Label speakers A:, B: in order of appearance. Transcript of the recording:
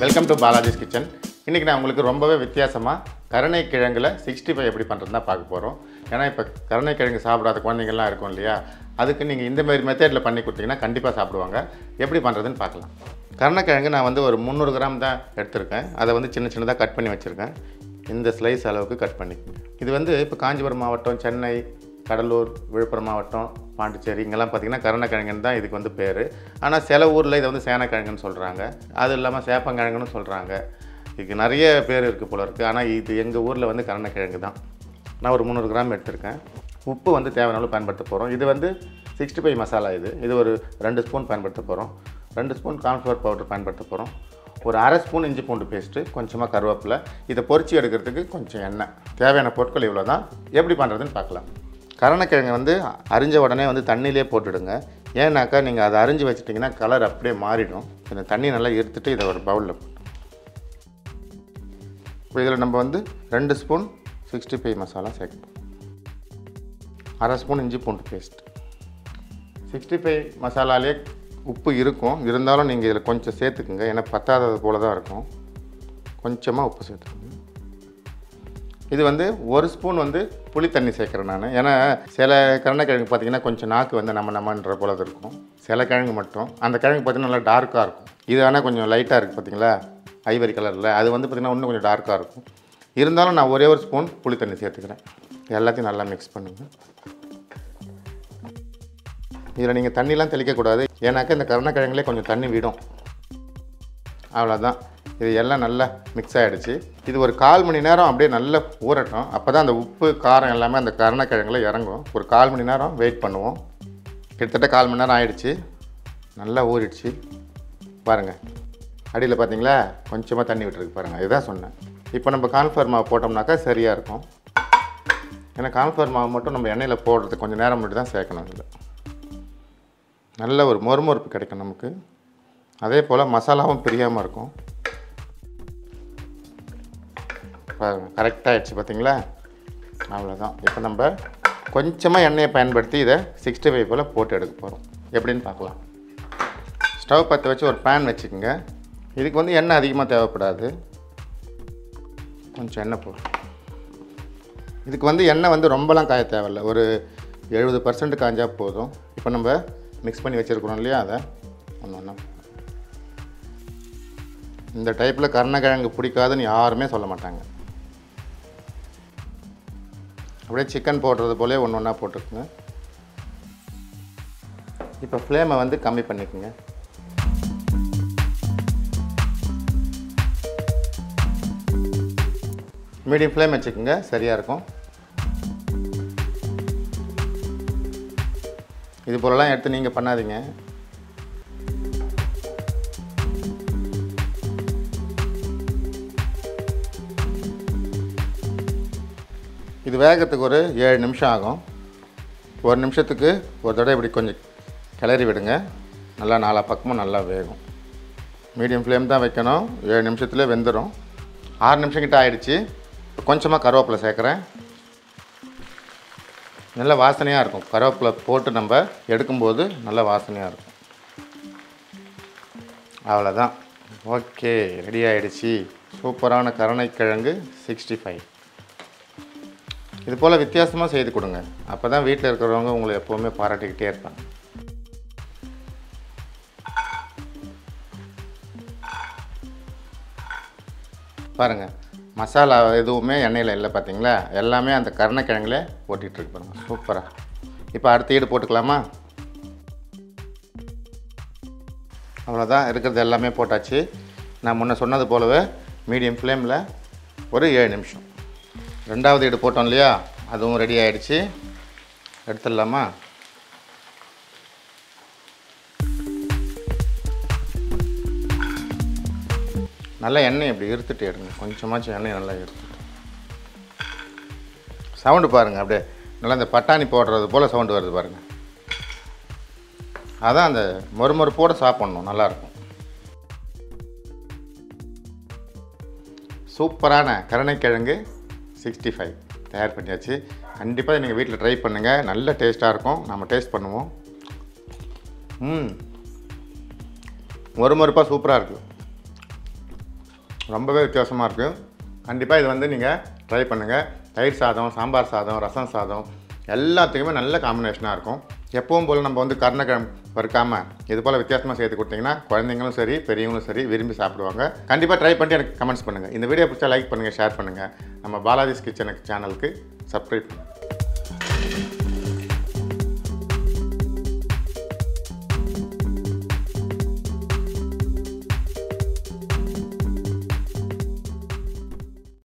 A: Welcome to Balaji's kitchen இன்றைக்கி நான் உங்களுக்கு ரொம்பவே வித்தியாசமாக கருணை கிழங்கில் சிக்ஸ்டி ஃபைவ் எப்படி பண்ணுறதுனா தான் பார்க்க போகிறோம் ஏன்னா இப்போ கருணை கிழங்கு சாப்பிடாத குழந்தைங்கள்லாம் இருக்கும் இல்லையா? அதுக்கு நீங்கள் இந்த மாதிரி மெத்தடில் பண்ணி கொடுத்தீங்கன்னா கண்டிப்பாக சாப்பிடுவாங்க. எப்படி பண்ணுறதுன்னு பார்க்கலாம். கருணைக்கிழங்கு நான் வந்து ஒரு முந்நூறு கிராம் தான் எடுத்திருக்கேன். அதை வந்து சின்ன சின்னதாக கட் பண்ணி வச்சுருக்கேன். இந்த ஸ்லைஸ் அளவுக்கு கட் பண்ணிக்கோங்க இது வந்து இப்போ காஞ்சிபுரம் மாவட்டம் சென்னை கடலூர் விழுப்புரம் மாவட்டம் பாண்டிச்சேரி இங்கெல்லாம் பார்த்திங்கன்னா கருணக்கிழங்குன்னு தான் இதுக்கு வந்து பேர். ஆனால் சில ஊரில் இதை வந்து சேனக்கிழங்குன்னு சொல்கிறாங்க அது இல்லாமல் சேப்பங்கிழங்குன்னு சொல்கிறாங்க இதுக்கு நிறைய பேர் இருக்குது போல இருக்குது ஆனால் இது எங்கள் ஊரில் வந்து கருணக்கிழங்கு தான். நான் ஒரு முந்நூறு கிராம் எடுத்திருக்கேன். உப்பு வந்து தேவையான அளவு பயன்படுத்த போகிறோம் இது வந்து சிக்ஸ்டி ஃபைவ் மசாலா இது. இது ஒரு ரெண்டு ஸ்பூன் பயன்படுத்த போகிறோம் ரெண்டு ஸ்பூன் கார்ன்ஃப்ளவர் பவுடர் பயன்படுத்த போகிறோம் ஒரு அரை ஸ்பூன் இஞ்சி பூண்டு பேஸ்ட்டு கொஞ்சமாக கருவேப்பிலை. இதை பொரிச்சு எடுக்கிறதுக்கு கொஞ்சம் எண்ணெய். தேவையான பொருட்கள் இவ்வளோ தான் எப்படி பண்ணுறதுன்னு பார்க்கலாம். கருணக்கிழங்கு வந்து அரிஞ்ச உடனே வந்து தண்ணியிலே போட்டுடுங்க. ஏன்னாக்கா நீங்கள் அதை அரிஞ்சு வச்சுட்டிங்கன்னா கலர் அப்படியே மாறிடும். இந்த தண்ணி நல்லா எடுத்துட்டு இதை ஒரு பவுலில் இப்போ இதில் நம்ம வந்து ரெண்டு ஸ்பூன் சிக்ஸ்டி ஃபைவ் மசாலா சேர்க்கணும் அரை ஸ்பூன் இஞ்சி பூண்டு பேஸ்ட் சிக்ஸ்டி ஃபைவ் மசாலாலே உப்பு இருக்கும். இருந்தாலும் நீங்கள் இதில் கொஞ்சம் சேர்த்துக்குங்க. ஏன்னா பத்தாதது போல தான் இருக்கும். கொஞ்சமாக உப்பு சேர்த்துக்கோங்க. இது வந்து ஒரு ஸ்பூன் வந்து புளி தண்ணி சேர்க்குறேன் நான். ஏன்னா சில கருணக்கிழங்கு பார்த்தீங்கன்னா கொஞ்சம் நாக்கு வந்து நம்ம நம்மன்ற போல இருக்கும். சில கிழங்கு மட்டும். அந்த கிழங்கு பார்த்தீங்கன்னா நல்லா டார்க்காக இருக்கும். இது ஆனால் கொஞ்சம் லைட்டாக இருக்குது பார்த்தீங்களா? ஐவரி கலரில். அது வந்து பார்த்திங்கன்னா இன்னும் கொஞ்சம் டார்க்காக இருக்கும். இருந்தாலும் நான் ஒரே ஒரு ஸ்பூன் புளி தண்ணி சேர்த்துக்கிறேன். எல்லாத்தையும் நல்லா மிக்ஸ் பண்ணுங்கள் இதில் நீங்கள் தண்ணிலாம் தெளிக்கக்கூடாது. ஏன்னாக்கா இந்த கருணக்கிழங்குலேயே கொஞ்சம் தண்ணி விடும். அவ்வளோதான் இது எல்லாம் நல்லா மிக்ஸ் ஆகிடுச்சு இது ஒரு கால் மணி நேரம் அப்படியே நல்லா ஊறட்டும். அப்போ தான் அந்த உப்பு காரம் எல்லாமே அந்த கருணக்கிழங்குல இறங்கும். ஒரு கால் மணி நேரம் வெயிட் பண்ணுவோம். கிட்டத்தட்ட கால் மணி நேரம் ஆயிடுச்சு. நல்லா ஊறிடுச்சு. பாருங்கள் அடியில் பார்த்தீங்களா கொஞ்சமாக தண்ணி விட்டுருக்கு பாருங்கள் இதுதான் சொன்னேன். இப்போ நம்ம கான்ஃபர் மாவு போட்டோம்னாக்கா சரியாக இருக்கும். ஏன்னா கான்ஃபர் மாவு மட்டும் நம்ம எண்ணெயில் போடுறதுக்கு கொஞ்சம் நேரம் மட்டும் தான் சேர்க்கணும் இதில். நல்ல ஒரு மொறுமொறுப்பு கிடைக்கும் நமக்கு. அதே போல் மசாலாவும் பிரியாமல் இருக்கும். கரெக்டாக ஆயிடுச்சு பார்த்தீங்களா? அவ்வளோதான் இப்போ நம்ம கொஞ்சமாக எண்ணெயை பயன்படுத்தி இதை சிக்ஸ்டி ஃபைவ் போல் போட்டு எடுக்க போகிறோம் எப்படின்னு பார்க்கலாம். ஸ்டவ் பற்ற வச்சு ஒரு பேன் வச்சுக்கோங்க. இதுக்கு வந்து எண்ணெய் அதிகமாக தேவைப்படாது. கொஞ்சம் எண்ணெய் போ இதுக்கு வந்து எண்ணெய் வந்து ரொம்பலாம் காய தேவையில்ல. ஒரு எழுபது பர்சன்ட் காய்ஞ்சால் போதும். இப்போ நம்ம மிக்ஸ் பண்ணி வச்சுருக்குறோம் இல்லையா அதை? ஒன்று ஒன்றா இந்த டைப்பில் கருணக்கிழங்கு பிடிக்காதுன்னு யாருமே சொல்ல மாட்டாங்க. அப்படியே சிக்கன் போடுறது போலே ஒன்று ஒன்றா போட்டுக்கோங்க. இப்போ ஃப்ளேமை வந்து கம்மி பண்ணிக்கோங்க. மீடியம் ஃப்ளேம் வச்சுக்கோங்க சரியாக இருக்கும். இது போலலாம் எடுத்து நீங்கள் பண்ணாதீங்க. இது வேகத்துக்கு ஒரு ஏழு நிமிஷம் ஆகும். ஒரு நிமிஷத்துக்கு ஒரு தடவை இப்படி கொஞ்சம் கிளறி விடுங்க. நல்லா நாலா பக்கமும் நல்லா வேகும். மீடியம் ஃப்ளேம் தான் வைக்கணும். ஏழு நிமிஷத்தில் வெந்துடும் ஆறு நிமிஷம் கிட்ட ஆயிடுச்சு. கொஞ்சமாக கருவேப்பிலை சேர்க்குறேன். நல்ல வாசனையாக இருக்கும். கருவேப்பிலை போட்டு நம்ம எடுக்கும்போது நல்ல வாசனையாக இருக்கும். அவ்வளோதான் ஓகே ரெடி ஆகிடுச்சி சூப்பரான கருணைக்கிழங்கு சிக்ஸ்டி ஃபைவ் இது போல் வித்தியாசமாக செய்து கொடுங்க. அப்போ தான் வீட்டில் இருக்கிறவங்க உங்களை எப்போவுமே பாராட்டிக்கிட்டே இருப்பாங்க. பாருங்கள் மசாலா எதுவுமே எண்ணெயில் இல்லை பார்த்தீங்களா எல்லாமே அந்த கருணக்கிழங்குல ஓட்டிகிட்ருக்கு பாருங்கள் சூப்பராக இப்போ அடுத்த ஈடு போட்டுக்கலாமா? அவ்வளோதான் இருக்கிறது எல்லாமே போட்டாச்சு. நான் முன்ன சொன்னது போலவே மீடியம் ஃப்ளேமில் ஒரு ஏழு நிமிஷம். ரெண்டாவது எடு போட்டோம் இல்லையா? அதுவும் ரெடி ஆகிடுச்சு எடுத்துடலாமா? நல்லா எண்ணெய் இப்படி இருத்துட்டு எடுங்க. கொஞ்சமாச்சும் எண்ணெய் நல்லா இருத்துட்டு சவுண்டு பாருங்கள் அப்படியே. நல்லா இந்த பட்டாணி போடுறது போல் சவுண்டு வருது பாருங்கள் அதான் அந்த மொறுமொறுப்போடு சாப்பிட்ணும் நல்லாயிருக்கும். சூப்பரான கருணைக்கிழங்கு. சிக்ஸ்டி ஃபைவ் தயார் பண்ணியாச்சு. கண்டிப்பாக நீங்கள் வீட்டில் ட்ரை பண்ணுங்கள் நல்ல டேஸ்ட்டாக இருக்கும். நம்ம டேஸ்ட் பண்ணுவோம். ம். மொறுமொறுப்பாக சூப்பராக இருக்குது ரொம்பவே வித்தியாசமாக இருக்கும் கண்டிப்பாக இது வந்து நீங்கள் ட்ரை பண்ணுங்கள் தயிர் சாதம் சாம்பார் சாதம் ரசம் சாதம் எல்லாத்துக்குமே நல்ல காம்பினேஷனாக இருக்கும். எப்பவும் போல் நம்ம வந்து கருணக்கிழம் வறுக்காமல் இது போல் வித்தியாசமாக சேர்த்து கொடுத்தீங்கன்னா குழந்தைங்களும் சரி பெரியவங்களும் சரி விரும்பி சாப்பிடுவாங்க. கண்டிப்பாக ட்ரை பண்ணிட்டு எனக்கு கமெண்ட்ஸ் பண்ணுங்கள் இந்த வீடியோ பிடிச்சா லைக் பண்ணுங்கள் ஷேர் பண்ணுங்கள் நம்ம பாலாஜிஸ் கிச்சனுக்கு சேனலுக்கு சப்ஸ்கிரைப் பண்ணுங்கள்